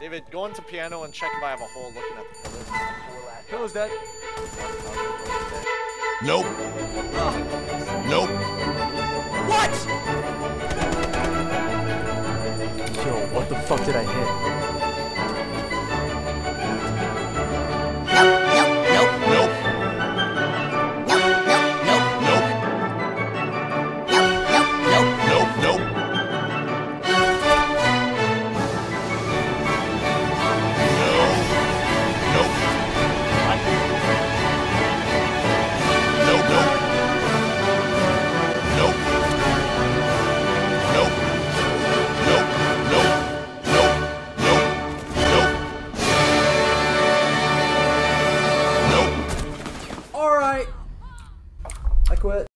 David, go into piano and check if I have a hole looking at the pillows. Pillow's dead. Nope. Nope. What? Yo, what the fuck did I hit? adequate.